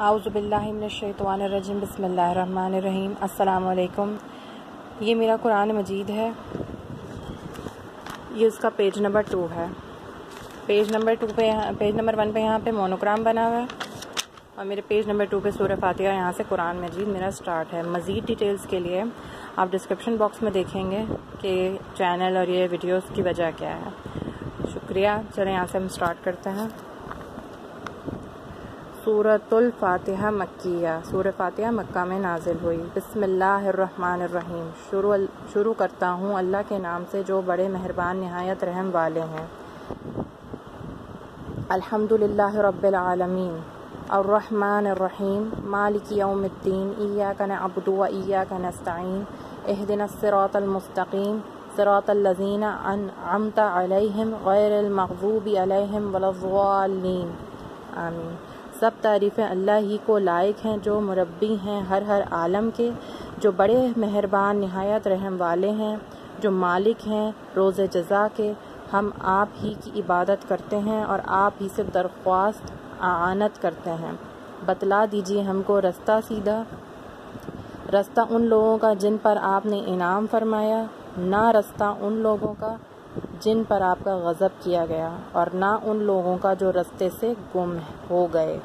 اعوذ باللہ من الشیطان الرجیم، بسم اللہ الرحمن الرحیم۔ السلام علیکم۔ یہ میرا قرآن مجید ہے۔ یہ اس کا پیج نمبر ٹو ہے۔ پیج نمبر ٹو پہ پیج نمبر ون پہ یہاں پہ مونوگرام بنا ہوا ہے۔ اور میرے پیج نمبر ٹو پہ سورہ فاتحہ یہاں سے قرآن مجید میرا سٹارٹ ہے۔ مزید ڈیٹیلز کے لیے آپ ڈسکرپشن باکس میں دیکھیں گے کہ چینل اور یہ ویڈیوز کی وجہ کیا ہے۔ شکریہ۔ چلیں یہاں سے ہم سٹارٹ کرتے ہیں۔ سورة الفاتحہ مکیہ۔ سورہ فاتحہ مکہ میں نازل ہوئی۔ بسم اللہ الرحمن الرحیم۔ شروع شروع کرتا ہوں اللہ کے نام سے جو بڑے مہربان، نہایت رحم والے ہیں۔ الحمد للہ رب العالمین۔ الرحمن الرحیم۔ مالک یوم الدین۔ ایاک نعبد و ایاک نستعین۔ اہدنا الصراط المستقیم۔ صراط الذین انعمت علیہم غیر المغضوب علیہم ولا الضالین۔ آمین۔ سب تعریفیں اللہ ہی کو لائق ہیں، جو مربی ہیں ہر ہر عالم کے، جو بڑے مہربان، نہایت رحم والے ہیں، جو مالک ہیں روز جزا کے۔ ہم آپ ہی کی عبادت کرتے ہیں اور آپ ہی سے درخواست آنت کرتے ہیں۔ بتلا دیجیے ہم کو رستہ سیدھا، رستہ ان لوگوں کا جن پر آپ نے انعام فرمایا، نہ رستہ ان لوگوں کا۔ جن پر آپ کا غضب کیا گیا اور نہ ان لوگوں کا جو رستے سے گم ہو گئے۔